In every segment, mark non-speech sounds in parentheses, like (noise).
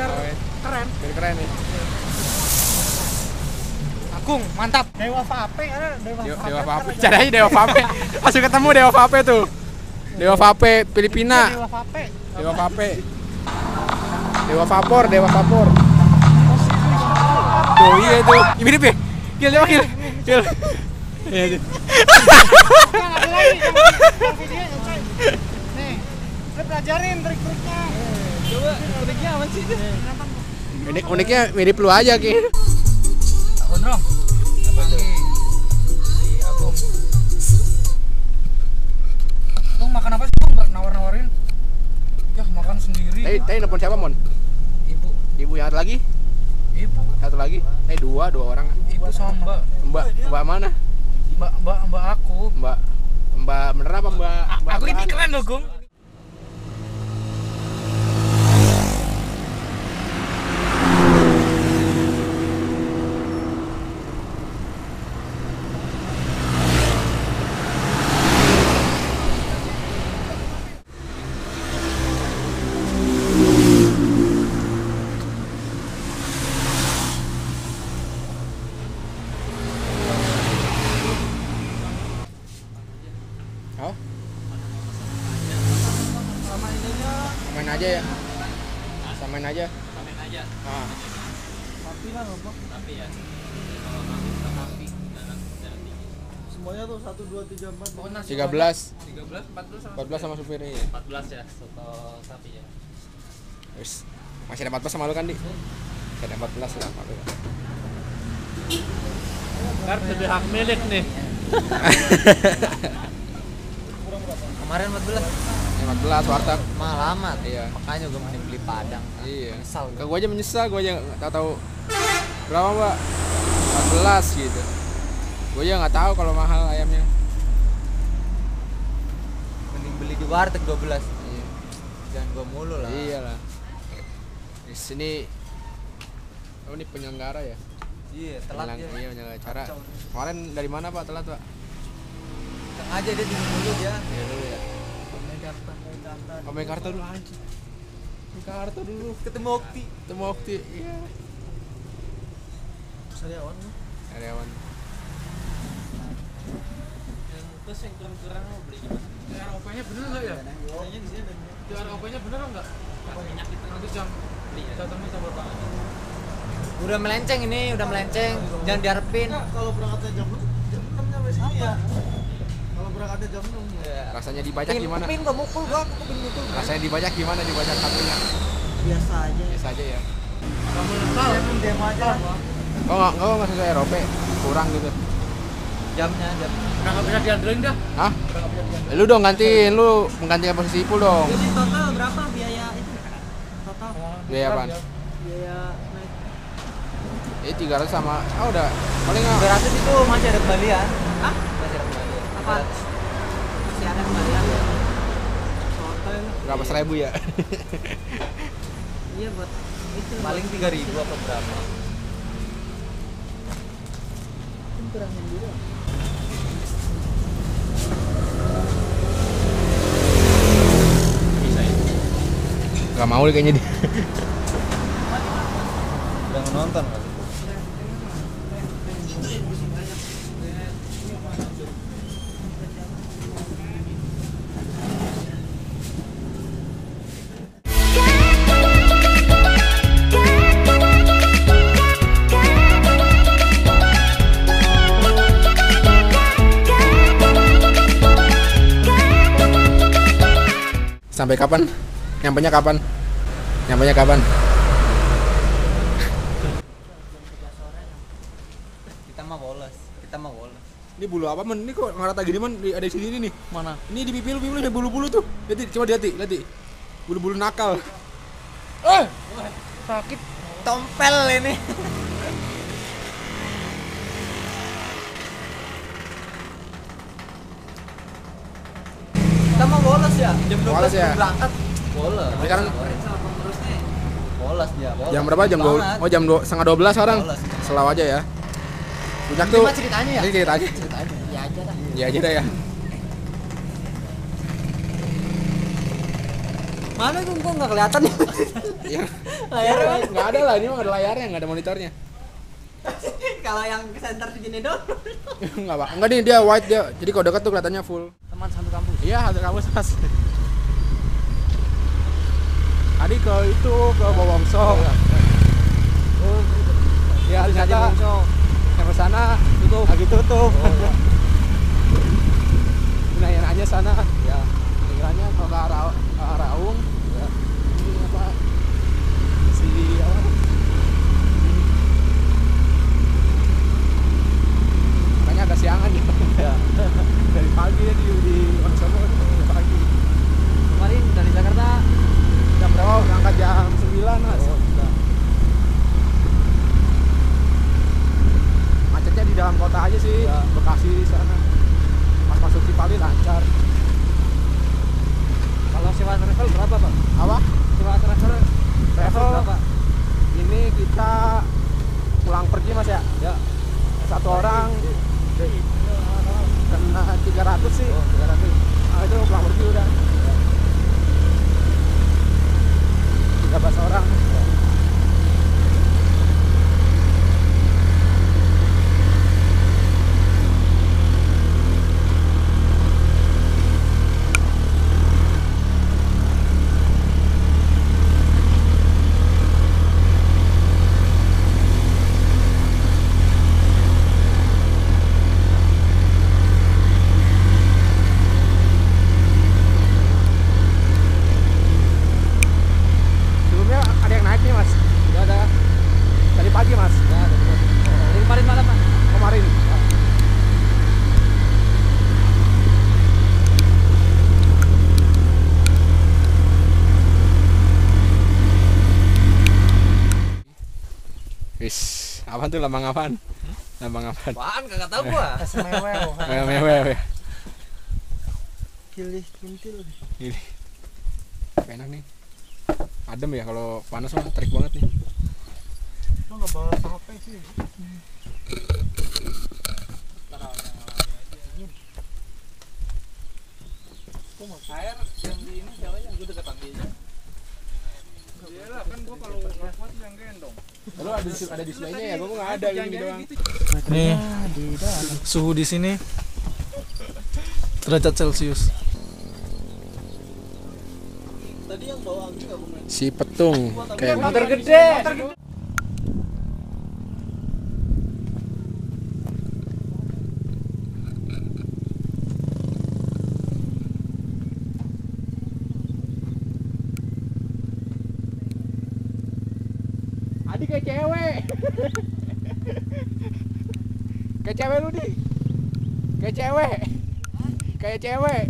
biar iya. keren Biar keren nih. Agung mantap Dewa Vape ada Dewa Vape. Dewa Vape. Cari aja Dewa Vape. Langsung ketemu Dewa Vape tuh. Dewa Vape Filipina. Dewa Vape. Dewa Vape. Dewa Vapor, Dewa Vapor. Tuh iya tuh. Ih, Mirip ya? Gil, coba Gil. Gil. Iya coy. Nih, saya pelajarin trik-triknya. Coba triknya apa sih Unik uniknya mirip lu aja Ki. Gondrong apa tuh si Agung Bang makan apa sih bang nggak nawar-nawarin ya makan sendiri Tadi tadi nelfon siapa, Mon? ibu Ibu yang satu lagi? ibu Satu lagi? Eh dua, dua orang. ibu sama mbak Mbak, Mbak mana? mbak mbak mbak aku Mbak Mbak bener apa Mbak? Mbak aku ini keren loh Gung Oh? Samain aja ya. Samain aja. Samain aja. Ah. Tapi lah Bapak. Tapi ya. Kalau kami kita tapi dalam dalam tinggi. Semuanya tuh 1 2 3 4. Nasi 13, banyak. 13 14 sama 14 sama supirnya ya. 14 ya soto sapi ya. Wis. Masih ada 14 sama lu kan, Di? Masih ada 14 lah sama lu. Kan sudah hak milik nih. (laughs) Kemarin 14 Yang 14 warteg. mahal amat. Iya. Makanya gue mending beli Padang. Iya. Nyesal Ke gua aja menyesal, gua aja nggak tahu tahu berapa, Mbak? 14 gitu. Gua aja nggak tahu kalau mahal ayamnya. Mending beli di warteg 12. Iya. Jangan gue mulu lah. Iyalah. Di sini Oh, ini penyelenggara ya? Iya, telat Penyelang-. Iya, penyelenggara acara. Kemarin dari mana, Pak? Telat, Pak? Sengaja dia dulu dulu dia. Iya dulu ya. Oh, Mekarta dulu anjing. Mekarta dulu. Ketemu Okti. Ketemu Okti. Iya. Sariawan lu. Terus yang kurang-kurang mau beli gimana? ROP-nya bener nggak ya? Kayaknya di sini ada. ROP-nya bener nggak? Kasih minyak itu Nanti jam ya. datangnya jam berapa? Udah melenceng ini, udah melenceng. Jangan diharapin. Enggak, kalau berangkatnya jam 6, jam 6 nyampe sini ya. Kalau berangkatnya jam 6 ya. Iya. Rasanya dibajak gimana? pengen gua mukul gua, aku pengen mukul. Rasanya dibajak gimana dibajak satunya? Biasa aja. Biasa aja ya. Kamu lekal. Saya pun demo aja. Oh nggak nggak nggak sesuai ROP kurang gitu. Jamnya, jam. Udah nggak bisa diandelin dah. Hah? Lu dong gantiin, lu menggantikan posisi Ipul dong. Jadi total berapa biaya itu? Total Biaya apaan? biaya naik Eh 300 sama ah udah paling nggak 200 itu masih ada kembalian. Hah? Masih ada kembalian. Apa? masih ada kembalian ya. Total berapa seribu ya? iya buat itu Paling 3000 apa berapa? kurangin dulu. Bisa ya. Gak mau deh kayaknya dia. Udah nonton kali. Sampai kapan? Nyampenya kapan? Nyampenya kapan? Kita mah bolos. Kita mah bolos. Ini bulu apa men? Ini kok ngerata gini men? Ada di sini nih. Mana? Ini di pipi lu, pipi lu ada bulu-bulu tuh. Lihat, coba lihat, lihat. Bulu-bulu nakal. Eh, Sakit. Tompel ini. (laughs) Kita mah bolos ya. Jam 12 Bolos ya? berangkat. Bolos. Ini sekarang Bolos dia. Jam berapa? Jam dua. Oh jam dua setengah dua belas sekarang. Bolos. Selau aja ya. Puncak tuh. ceritanya ya? Ini ceritanya. Ceritanya. Ya aja dah. Ya aja dah ya. Mana gua kok nggak kelihatan ya? (laughs) ya Layarnya. nggak ada lah ini mah nggak ada layarnya nggak ada monitornya (laughs) Kalau yang center segini dong. (laughs) nggak pak nggak nih dia white dia jadi kalau dekat tuh kelihatannya full Teman satu kampus. iya hasil kamu mas tadi ke itu ke Bawangso Oh, ya ternyata sampai sana tutup. lagi tutup. Nah nanya sana. Ya kiranya kalau ke arah ke arah Aung ya ini apa si apa makanya agak siangan ya dari pagi ya di di Wonosobo dari pagi Kemarin dari Jakarta jam berapa berangkat jam 9 mas macetnya di dalam kota aja sih Bekasi sana pas masuk Cipali lancar kalau sewa travel berapa, Pak? apa Sewa travel travel berapa? ini kita pulang pergi mas ya ya satu orang kena 300 sih Oh, 300. nah, itu pulang pergi udah 13 orang sebelumnya ada yang naik nih mas Udah ada. tadi pagi mas Ya, ada. Dari kemarin malam, Pak. kemarin Wis, apaan tuh lambang apaan? Lambang apaan? Apaan kagak tahu gua. Semewel. Mewah mewah ya. Pilih kintil. Ini. Enak nih. Adem ya kalau panas mah terik banget nih. Lo nggak bawa HP sih. Air yang di ini siapa yang gue dekat tangkinya. Iyalah kan gua kalau nggak kuat yang gendong. Lu ada ada displaynya ya, gua ada gini doang. Nih, suhu di sini derajat Celcius. Si petung kayak Motor gede kayak cewek. Kayak cewek lu di. Kayak cewek. Kayak cewek.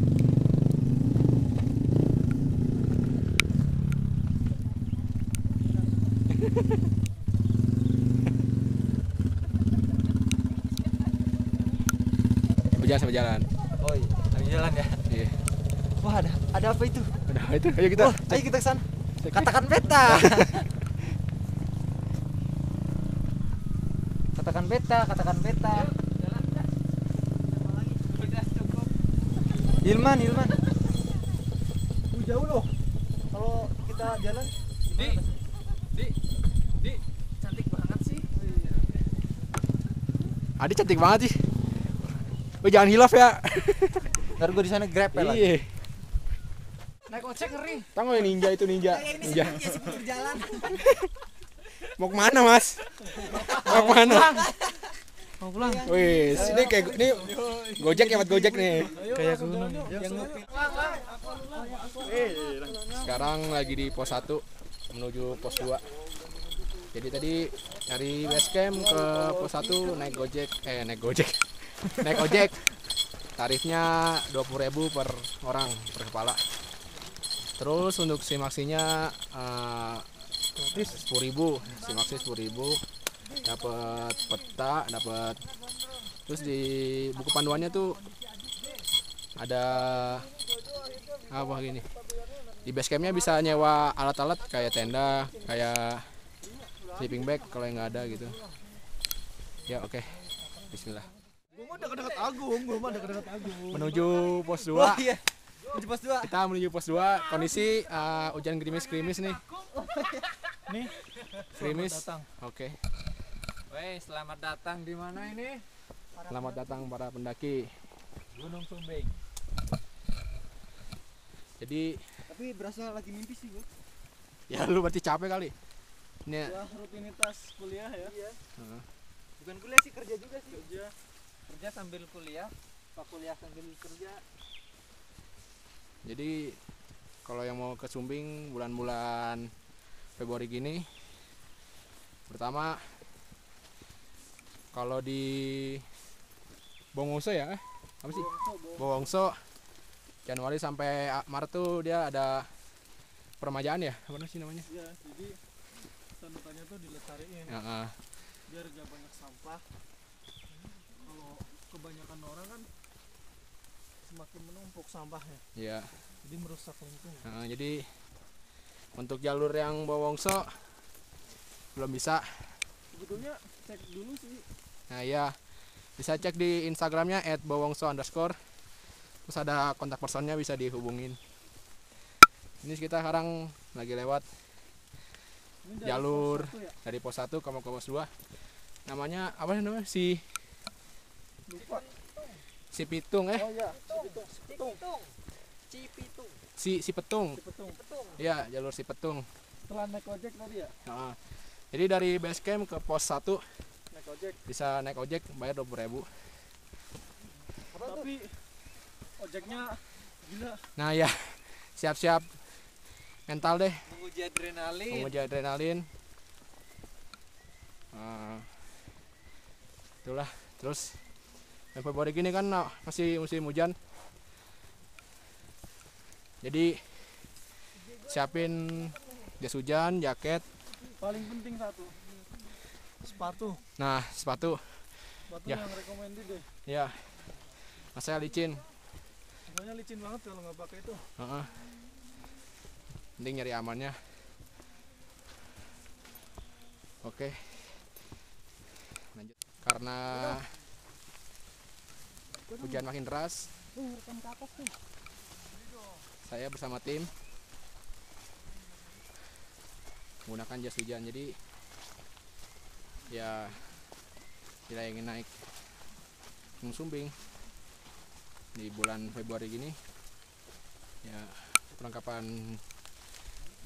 Berjalan sama jalan. Oh iya, lagi jalan ya. Iya. Wah, ada ada apa itu? Udah itu ayo kita. Oh, ayo kita ke sana. Katakan beta. (laughs) katakan beta, katakan beta. Ilman, Ilman. Uh, jauh loh. Kalau kita jalan Di, di, di, cantik banget sih. Adi cantik banget sih. Lu jangan hilaf ya. Ntar gue di sana grab ya. Iya. Naik ojek ngeri. Tahu nggak yang ninja itu ninja? Ninja. (laughs) Mau ke mana mas? Mau ke mana? Mau pulang. Wih, ini kayak ini gojek ya buat gojek nih. Kayak gunung. Sekarang lagi di pos 1 menuju pos 2 Jadi tadi dari base camp ke pos 1 naik gojek eh naik gojek (laughs) naik ojek tarifnya 20.000 per orang per kepala terus untuk simaksinya eh, 10.000 simaksi 10.000 dapat peta dapat terus di buku panduannya tuh ada apa gini di base campnya bisa nyewa alat-alat kayak tenda kayak sleeping bag kalau yang nggak ada gitu ya oke Bismillah Gua mah dekat-dekat Agung, gua mah dekat-dekat Agung. menuju pos 2 Oh iya. Menuju pos 2. Kita menuju pos 2. Kondisi eh, hujan gerimis-gerimis nih. Nih, Gerimis. datang. Oke. Weh, selamat datang di mana ini? Selamat datang para pendaki. Gunung Sumbing. Jadi Tapi berasa lagi mimpi sih gua. ya lu berarti capek kali. Ini Wah, rutinitas kuliah ya. Iya. Heeh. Bukan kuliah sih kerja juga sih. Kerja. Kerja sambil kuliah. Pak kuliah sambil kerja. Jadi kalau yang mau ke Sumbing bulan-bulan Februari gini pertama kalau di Bongongso ya apa sih Bongongso Januari sampai Maret tuh dia ada permajaan ya apa sih namanya Ya, jadi tandukanya tuh dilestariin Ya, ah. biar gak banyak sampah. Kalau kebanyakan orang kan semakin menumpuk sampahnya, ya jadi merusak lingkungan. Ah, jadi untuk jalur yang Bowongso belum bisa Sebetulnya cek dulu sih Nah ya bisa cek di Instagramnya @bowongso underscore terus ada kontak personnya bisa dihubungin. Ini kita sekarang lagi lewat ini dari Jalur. pos satu ya. dari pos 1 ke pos 2 namanya apa sih namanya si Lupa. si pitung eh Oh ya, Cipitung. Cipitung. si si petung. Cipetung. ya jalur si petung. Setelah naik ojek tadi ya, Nah, jadi dari base camp ke pos 1 naik ojek. bisa naik ojek bayar 20.000 ribu. Tapi ojeknya gila. nah ya. Siap-siap. Mental deh. Menguji adrenalin. menguji adrenalin. Ah, itulah. Terus yang Februari gini kan nah, masih musim hujan jadi siapin jas hujan jaket Paling penting satu. Sepatu. nah sepatu Sepatu Ya. yang recommended deh. ya Mas saya licin Pokoknya licin banget kalau nggak pakai itu. Heeh. penting nyari amannya oke lanjut karena hujan makin deras saya bersama tim menggunakan jas hujan. Jadi ya bila ingin naik Gunung Sumbing di bulan Februari gini ya perlengkapan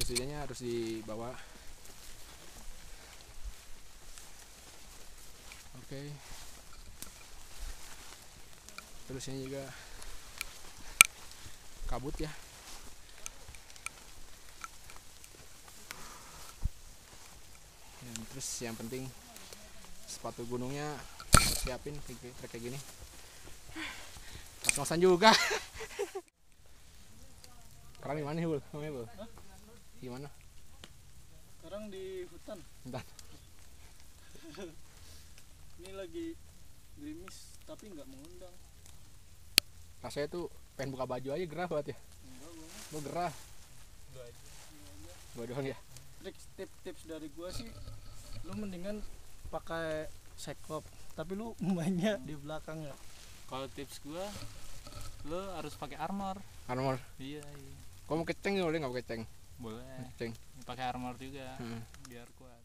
jas hujannya harus dibawa. Oke. Terus ini juga kabut ya Dan terus yang penting sepatu gunungnya harus siapin kayak, kayak- gini. Pas juga. (laughs) Sekarang di mana nih bul? Namanya bul? Gimana Sekarang di hutan. Hutan. (laughs) Ini lagi gerimis tapi nggak mengundang. rasanya tuh pengen buka baju aja gerah banget ya. Enggak lu gerah? Gua doang ya. Trik tips-tips dari gua sih lu mendingan pakai sekop tapi lu (laughs) mainnya di belakang ya. Kalau tips gua, lo harus pakai armor. armor Iya, iya. kau mau keceng ya boleh nggak mau keceng Boleh. keceng Pakai armor juga Heeh. biar kuat.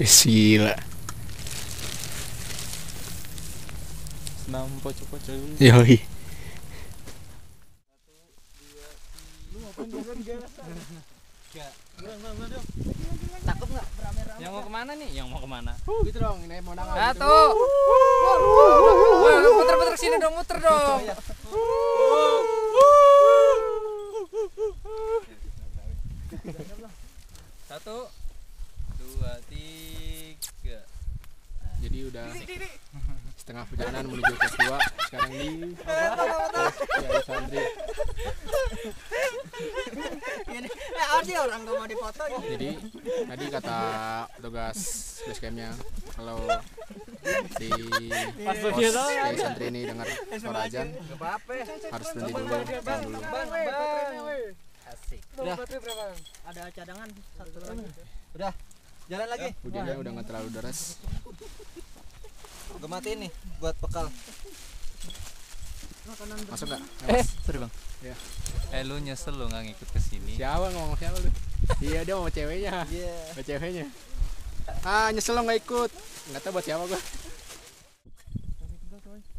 Gila Senam pocok-pocok. yoi Cakep nggak? Yang mau ke mana nih? Yang mau ke mana? gitu dong ini mau nangan Satu. Wah, lu muter-muter sini dong, muter dong. Satu, dua, tiga. jadi udah setengah pos 2 sekarang di Kiai Santri Ini, eh ada orang nggak mau dipoto ya. jadi tadi kata petugas base campnya kalau di pos Kiai Santri ini dengar suara ajan harus berhenti dulu pulang dulu Asik. Udah. Ada cadangan satu lagi. Udah. Jalan lagi. hujannya udah nggak terlalu deras Gue matiin nih buat bekal. masuk nggak Eh, sorry bang. Iya. Eh, lu nyesel lu nggak ngikut ke sini? siapa ngomong siapa lu iya dia mau ceweknya Iya. mau ceweknya ah nyesel lo nggak ikut nggak tahu buat siapa gua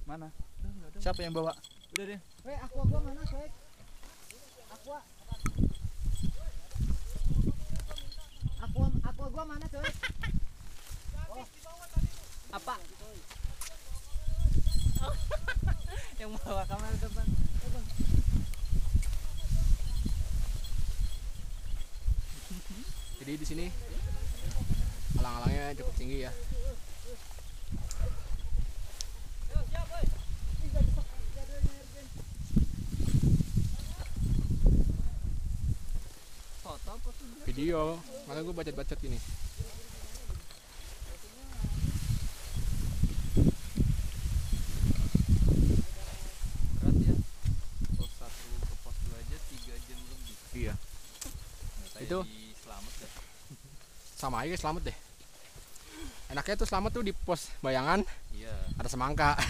Mana? Siapa yang bawa? Weh, aqua gua mana, Soek? Aqua. Aqua aqua gua mana, Soek? Yang bawa kamera depan. jadi di sini alang-alangnya cukup tinggi ya video malah gue bacot-bacot gini Berat ya. Pos satu ke pos dua aja tiga jam lebih. iya Nah, saya Itu? di selamat ya. Sama aja selamat deh. Enaknya tuh selamat tuh di pos bayangan. Iya. ada semangka. Dan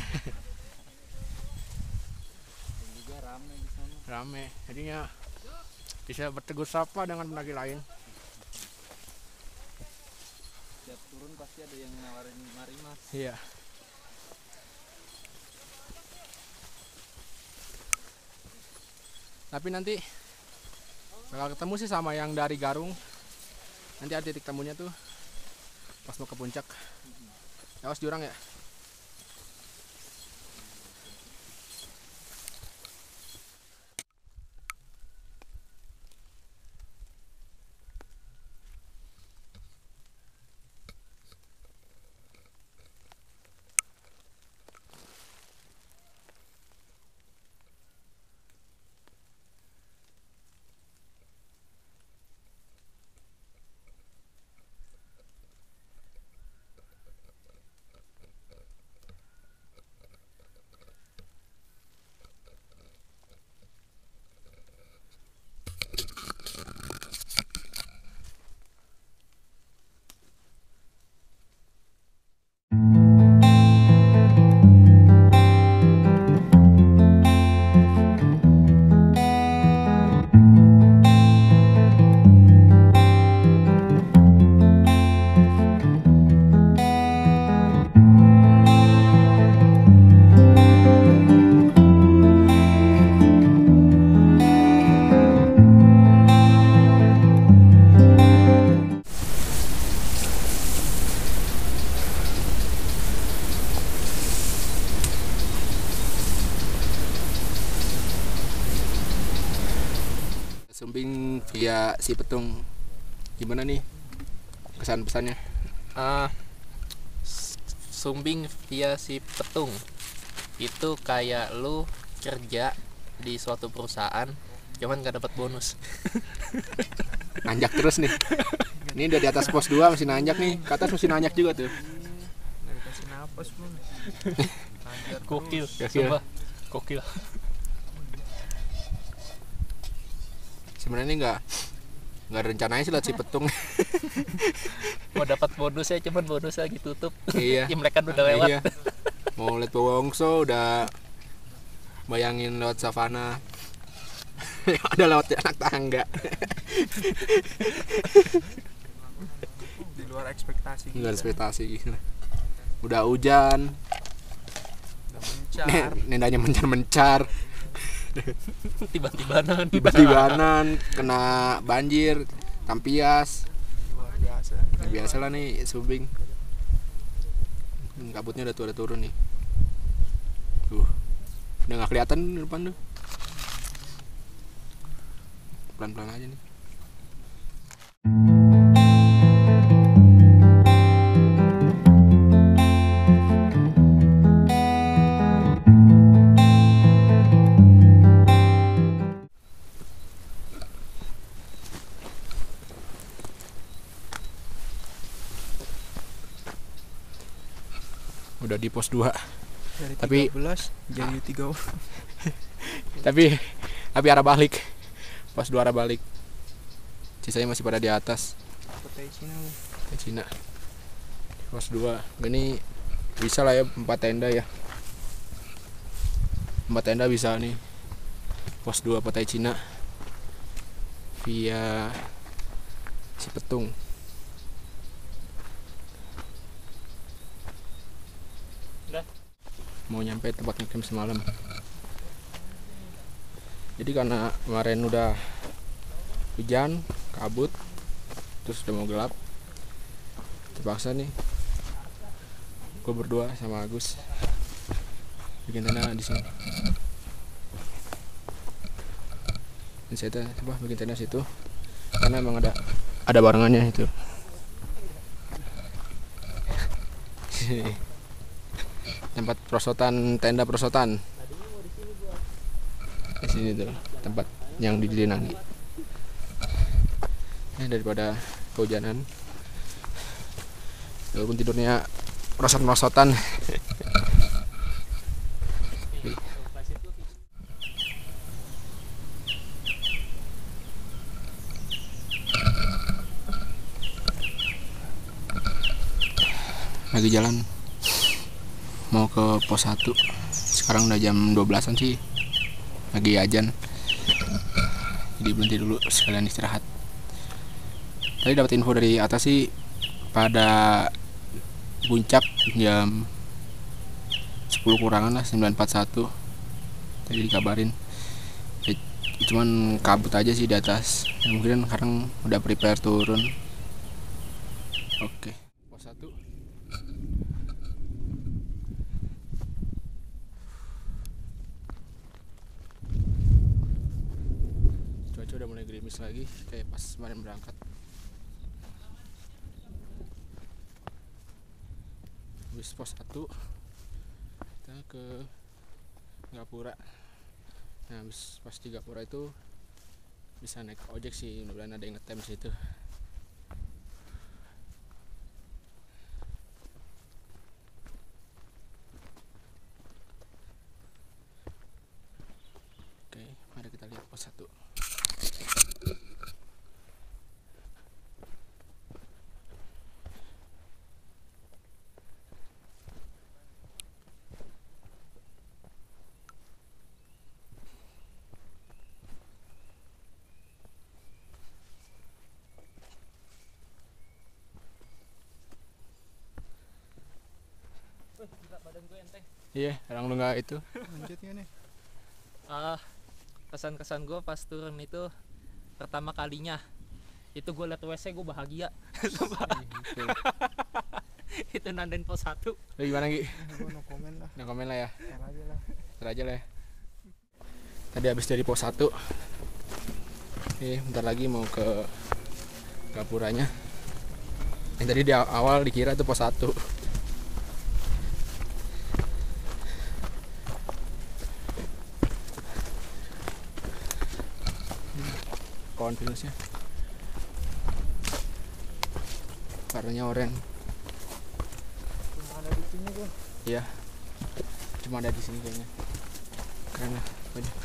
juga rame di sana. rame. Jadinya bisa bertegur sapa dengan pendaki lain. Setiap turun pasti ada yang nawarin mari mas. iya. Tapi nanti bakal ketemu sih sama yang dari Garung nanti ada titik temunya tuh pas mau ke puncak awas jurang ya kesan pesannya Ah, s- sumbing via si petung. Itu kayak lu kerja di suatu perusahaan cuman gak dapat bonus. (laughs) Nanjak terus nih. Ini udah di atas pos 2 masih nanjak nih. Ke atas masih nanjak juga tuh. (laughs) Belum. kokil sumpah. Kokil sebenarnya nggak nggak rencananya sih lihat si petung. (laughs) Mau dapat bonusnya cuman bonusnya lagi tutup. Iya. (laughs) Imlek kan udah lewat. Iya. Mau lihat Wongso udah bayangin lewat savana. (laughs) Ada lewat anak tangga. Di luar ekspektasi. nggak ada ekspektasi gitu udah hujan. Udah mencar. nendanya mencar mencar tiba-tibanan. Tiba-tibanan kena banjir tampias. Biasa biasa lah nih subing. Kabutnya udah tuh udah turun nih. Tuh udah nggak kelihatan di depan tuh. Pelan-pelan aja nih di pos 2 Dari Tapi- 13 jadi 3 (laughs) tapi tapi arah balik. Pos 2 arah balik. Sisanya masih pada di atas. Kota Cina ke Cina. Pos 2 ini bisa lah ya empat tenda ya. Empat tenda bisa nih. Pos 2 Petai Cina? Via Cipetung Udah. Mau nyampe tempat ngecamp semalam. Jadi karena kemarin udah hujan kabut terus udah mau gelap terpaksa nih gue berdua sama Agus bikin tenda di sini. Dan saya teh, coba bikin tenda situ karena emang ada ada barengannya itu (laughs) tempat perosotan tenda perosotan. Di sini tuh tempat yang lagi ya, daripada kehujanan. Walaupun tidurnya merosot-merosotan. Lagi jalan mau ke pos 1 sekarang udah jam 12an sih. Lagi ajan jadi berhenti dulu sekalian istirahat. Tadi dapat info dari atas sih pada puncak jam 10 kurangan lah 941 tadi dikabarin. Ya, cuman kabut aja sih di atas. Ya, mungkin sekarang udah prepare turun. Oke. pos 1 cuaca udah mulai gerimis lagi kayak pas kemarin berangkat. Habis pos 1 kita ke Gapura. Nah habis pas di Gapura itu bisa naik ojek sih mudah-mudahan ada yang ngetem situ oke mari kita lihat pos 1 badan gue enteng iya orang lu nggak itu Lanjutnya nih. ah kesan-kesan gue pas turun itu pertama kalinya itu gue liat WC gue bahagia (laughs) Sumpah. (laughs) itu nandain pos satu lu gimana Gi? Gua no komen lah. Nah komen lah ya Ntar aja lah. Ntar aja lah ya Tadi habis dari pos 1 Oke bentar lagi mau ke Gapuranya Yang tadi di awal dikira itu pos 1 Kawan pinusnya Warnanya oranye Cuma ada di sini gua. Iya. Cuma ada di sini kayaknya. Keren lah. Waduh.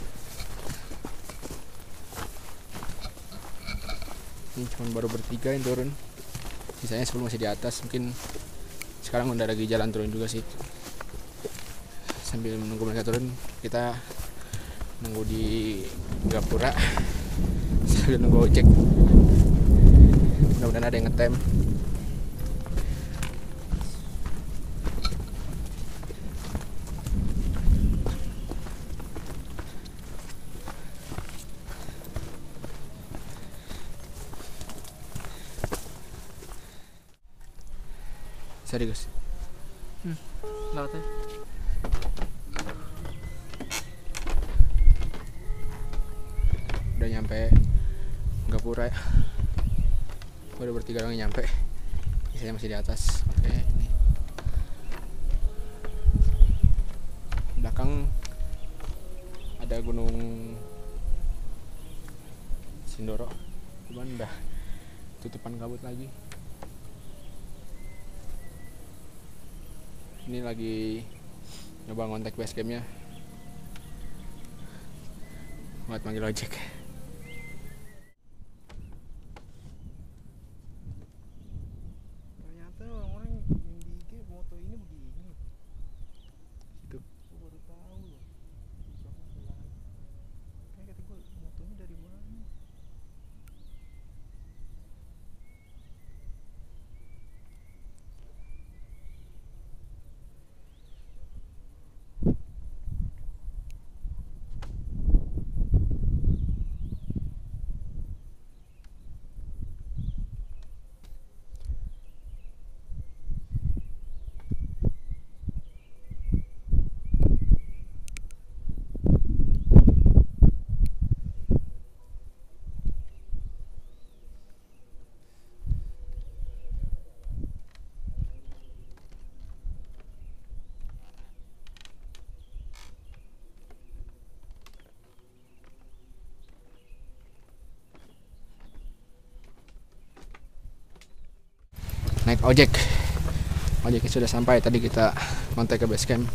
Ini cuma baru bertiga yang turun. Sisanya sebelum masih di atas. Mungkin sekarang udah lagi jalan turun juga sih. Sambil menunggu mereka turun, kita nunggu di Gapura sudah nunggu ojek mudah-mudahan ada yang ngetem Serius. Gapura ya. Udah bertiga yang nyampe. Saya masih di atas. Oke, ini. Belakang ada gunung Sindoro. Cuman udah tutupan kabut lagi. Ini lagi nyoba ngontek base campnya buat manggil ojek. Ternyata orang-orang yang di IG moto ini begini. Itu. Gua baru tahu loh. Sama sebelah. Kayak kata gua motonya dari mana? Naik ojek. Ojeknya sudah sampai. Tadi kita kontak ke base camp.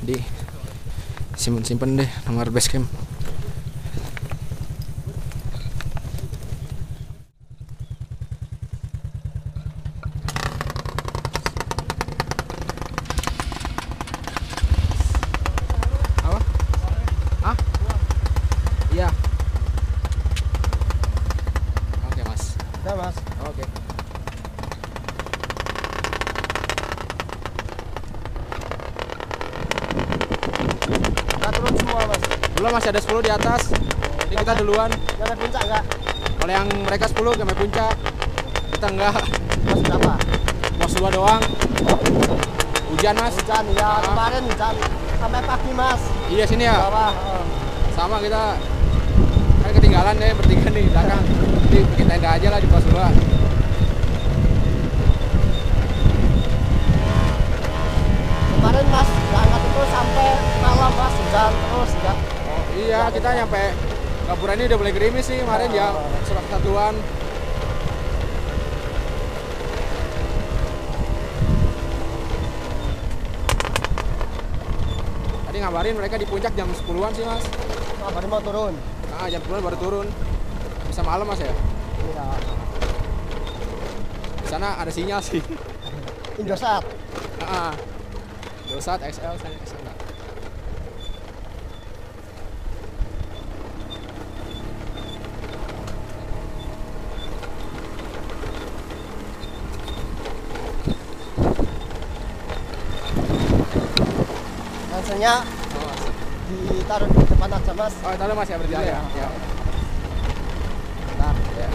Jadi simpen simpen deh nomor base camp apa ah iya oke mas Udah mas. oke Kita turun semua mas. belum masih ada 10 di atas. Jadi kita duluan. Yang naik puncak enggak? kalau yang mereka 10 sampai puncak. Kita enggak Mas berapa? pos 2 doang. Hujan mas. Hujan ya kemarin hujan. Sampai pagi mas. iya sini ya. Bawah. sama kita. Kan ketinggalan deh bertiga nih belakang. Jadi bikin tenda aja lah di pos 2 Kemarin mas itu sampai malam mas hujan terus ya. oh, iya kita nyampe Gapura ini udah mulai gerimis sih kemarin jam surat satuan tadi ngabarin mereka di puncak jam 10-an sih mas Kabarin mau turun. ah jam 10 baru turun bisa malam mas ya Iya. di sana ada sinyal sih Indosat. ah Dosat XL saya sana Langsungnya oh, ditaruh di depan aja mas. oh itu mas ya berarti ya. Iya. ya. Nah ya.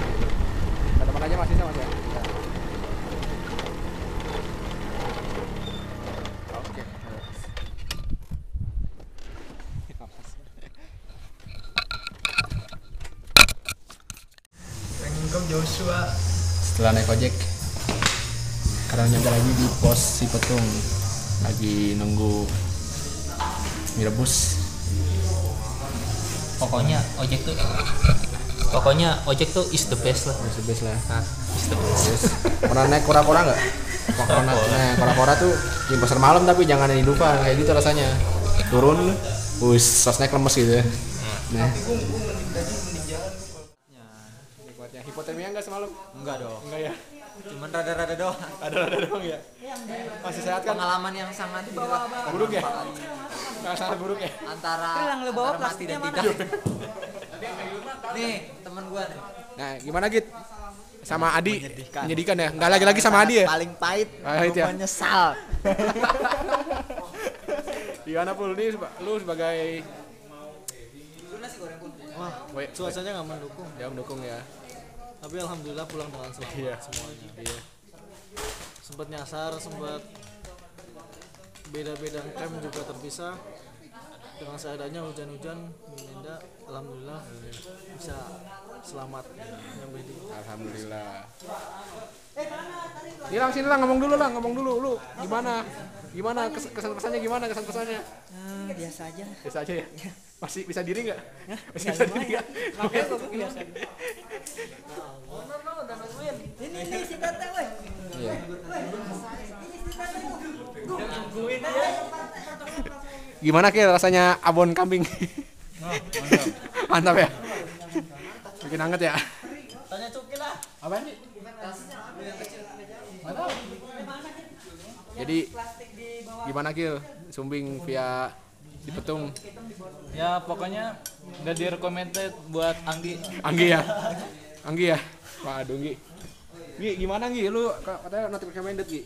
Ke depan aja mas bisa mas ya rebus pokoknya ojek tuh pokoknya ojek tuh is the best lah masih best lah nah is the best pernah naik kora-kora nggak? Kora nah, kora-kora tuh di pasar malam tapi jangan di Dufan kayak gitu rasanya. Turun, us, sos naik lemes gitu. ya. Nah. Nikmatnya hipotermia enggak semalam? Enggak dong. Enggak ya. Cuman rada-rada doang. Ada-ada doang ya. Masih sehat kan? Pengalaman yang sangat Buruk ya? Nggak sangat buruk ya? antara yang lu bawa antara mati dan plastiknya tidak. nih, temen gua nih. Nah, gimana Git? Sama Adi Menyedihkan. menyedihkan ya? Enggak lagi-lagi sama Adi ya? Paling pahit, Pahit ya? menyesal. (laughs) Gimana Pul? Ini lu sebagai Wah, cuacanya nggak mendukung. ya mendukung ya. Tapi alhamdulillah pulang dengan selamat Iya. semuanya. Iya. sempat nyasar sempat beda-beda camp juga terpisah. Dengan seadanya hujan-hujan Minda alhamdulillah bisa selamat. Yang bedi Alhamdulillah. Hilang sini lah ngomong dulu lah ngomong dulu lu. Gimana? Gimana? Kes- kesan kesannya gimana? Kesan kesannya Ah, biasa aja. biasa aja ya? Masih bisa diri nggak? Masih bisa diri nggak? Biasa. (laughs) Ini ini si weh. Gimana kira rasanya abon kambing? mantap. ya. Bikin anget ya. tanya Cuki lah Apa? Mantap. Jadi gimana Kil? Sumbing via di petung Ya pokoknya udah direkomended buat Anggi. Anggi ya. Anggi ya. Waduh Anggi. Gi, gimana Gi? Lu ka- katanya not recommended Gi.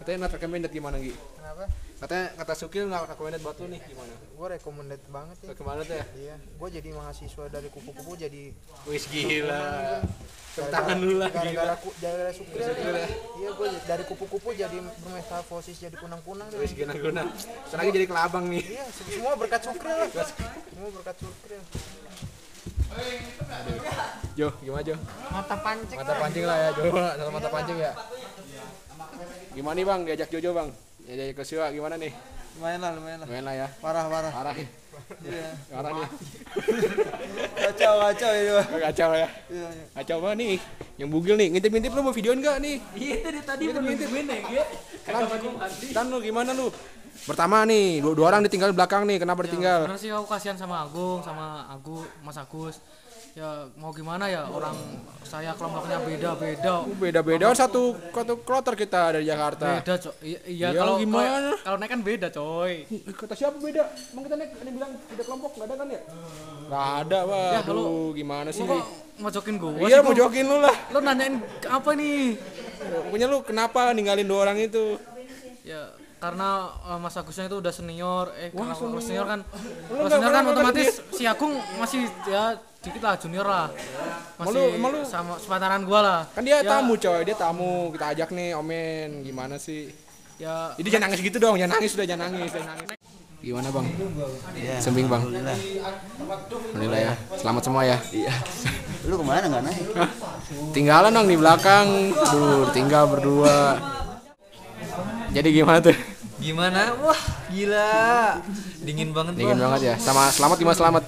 Katanya not recommended gimana Gi? Kenapa? Katanya kata Sukil nggak recommended buat lu nih gimana? Gue recommended banget ya. Recommended ya? Iya, gue jadi mahasiswa dari kupu-kupu jadi Wis gila. Tangan dulu lah. gara-gara gara-gara sukril ya. Iya, gue dari kupu-kupu jadi bermetamorfosis jadi kunang-kunang. Wis gila guna. Sekarang lagi jadi kelabang nih. Iya, semua berkat sukril lah. Semua berkat sukril. Jo, gimana Jo? Mata pancing. Mata pancing lah ya, Jo. Satu mata pancing ya. Gimana nih Bang, diajak Jojo Bang? Diajak ke Siwa gimana nih? lumayan lah lumayan lah Main lah ya. parah parah Parah nih. iya Parah nih. kacau kacau ini mah Kacau ya. iya iya Kacau banget nih. Yang bugil nih, ngintip-ngintip lu mau videoin enggak nih? Iya tadi tadi Ngintip ngintip. nih ya. Tan, Tan lu gimana lu? Pertama nih, dua, dua orang ditinggal di belakang nih, kenapa ditinggal? Bener sih aku kasihan sama Agung, sama Agu, Mas Agus. Ya mau gimana ya orang saya kelompoknya beda-beda. Beda-beda satu satu kloter kita dari Jakarta. Beda, Cok. Iya, Ya, kalau gimana? kalau- Kalau naik kan beda, coy. Kata siapa beda? Emang kita naik ada yang bilang beda kelompok nggak ada kan ya? Nggak ada, Wah. Ya, kalau- gimana sih? Lu kok mojokin gua Iya, mau jokin lu lah. Lu nanyain apa nih? Pokoknya lu kenapa ninggalin dua orang itu? Ya karena eh, Mas Agusnya itu udah senior, eh Wah, karena senior. senior kan, kalau senior kan otomatis si Agung masih ya dikit lah junior lah, masih lu- emang lu- sama sepantaran gua lah. Kan dia Ya, tamu coy, dia tamu. Kita ajak nih, Omen. Gimana sih? Ya Jadi jangan nangis gitu dong, jangan nangis sudah jangan nangis, jangan nangis. Gimana bang? Sembing bang. Alhamdulillah ya. Selamat semua ya. Iya. Lu ke mana nggak naik? Tinggalan dong di belakang. Duh, tinggal berdua. Jadi gimana tuh? Gimana? Wah, gila. Dingin banget Dingin Bang. banget ya. Sama selamat gimana selamat?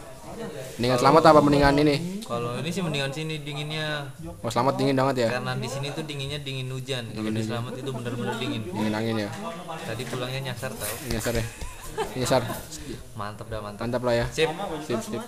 Mendingan selamat apa mendingan ini? Kalau ini sih mendingan sini dinginnya Oh selamat dingin banget ya. karena di sini tuh dinginnya dingin hujan. Kalau di Selamat itu bener-bener dingin. Dingin angin ya. Tadi pulangnya nyasar tau. Nyasar ya. Nyasar. Mantap dah mantap. Mantap lah ya. Sip. Sip sip.